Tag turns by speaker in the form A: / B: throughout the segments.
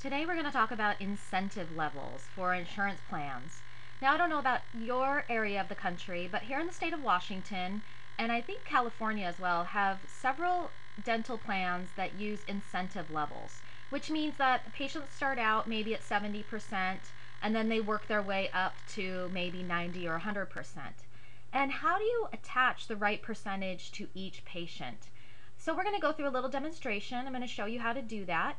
A: Today we're going to talk about incentive levels for insurance plans. Now, I don't know about your area of the country, but here in the state of Washington, and I think California as well, have several dental plans that use incentive levels, which means that patients start out maybe at 70% and then they work their way up to maybe 90 or 100%. And how do you attach the right percentage to each patient? So we're going to go through a little demonstration. I'm going to show you how to do that.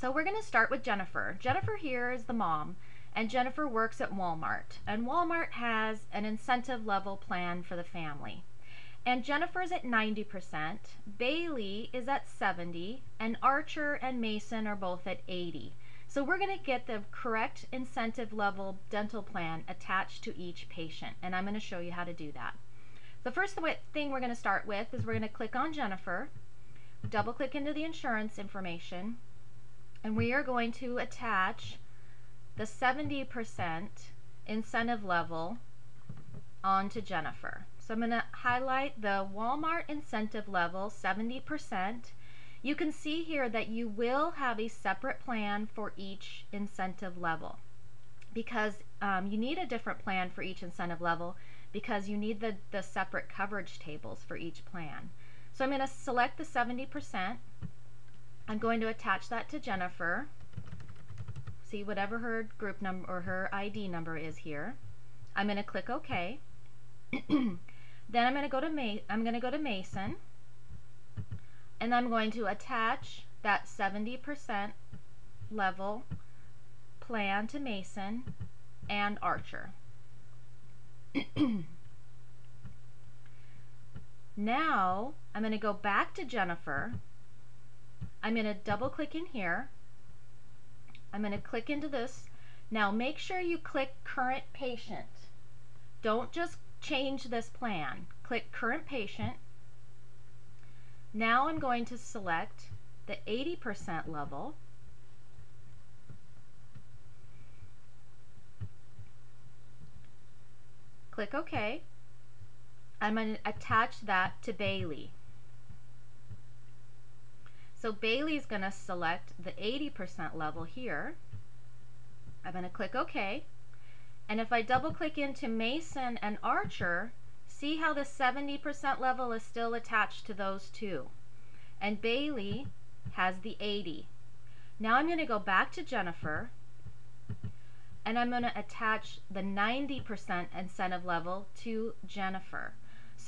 A: So we're going to start with Jennifer. Jennifer here is the mom, and Jennifer works at Walmart. And Walmart has an incentive level plan for the family. And Jennifer's at 90%, Bailey is at 70, and Archer and Mason are both at 80. So we're going to get the correct incentive level dental plan attached to each patient, and I'm going to show you how to do that. The first thing we're going to start with is we're going to click on Jennifer, double click into the insurance information, and we are going to attach the 70% incentive level onto Jennifer. So I'm going to highlight the Walmart incentive level 70%. You can see here that you will have a separate plan for each incentive level because um, you need a different plan for each incentive level because you need the, the separate coverage tables for each plan. So I'm going to select the 70%. I'm going to attach that to Jennifer. See whatever her group number or her ID number is here. I'm going to click OK. then I'm going to go to Ma I'm going to go to Mason and I'm going to attach that 70% level plan to Mason and Archer. now I'm going to go back to Jennifer. I'm going to double click in here. I'm going to click into this. Now make sure you click current patient. Don't just change this plan. Click current patient. Now I'm going to select the 80% level. Click OK. I'm going to attach that to Bailey. So Bailey's going to select the 80% level here. I'm going to click OK. And if I double click into Mason and Archer, see how the 70% level is still attached to those two. And Bailey has the 80. Now I'm going to go back to Jennifer and I'm going to attach the 90% incentive level to Jennifer.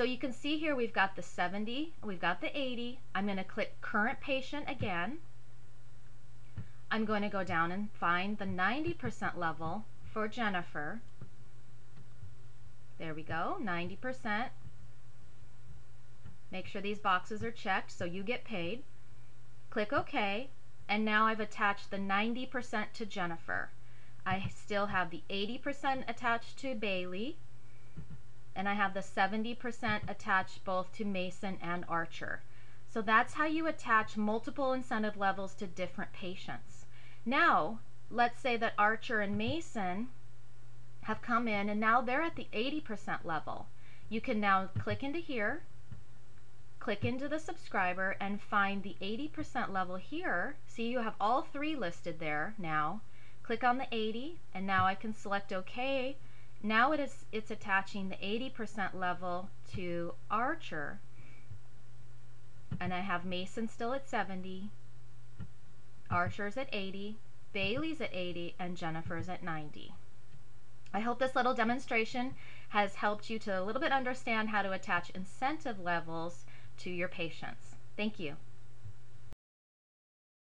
A: So you can see here we've got the 70, we've got the 80. I'm going to click current patient again. I'm going to go down and find the 90% level for Jennifer. There we go, 90%. Make sure these boxes are checked so you get paid. Click OK, and now I've attached the 90% to Jennifer. I still have the 80% attached to Bailey, and I have the 70% attached both to Mason and Archer. So that's how you attach multiple incentive levels to different patients. Now, let's say that Archer and Mason have come in and now they're at the 80% level. You can now click into here, click into the subscriber and find the 80% level here. See you have all three listed there now click on the 80 and now I can select OK. Now it is it's attaching the 80% level to Archer and I have Mason still at 70, Archer's at 80, Bailey's at 80, and Jennifer's at 90. I hope this little demonstration has helped you to a little bit understand how to attach incentive levels to your patients. Thank you.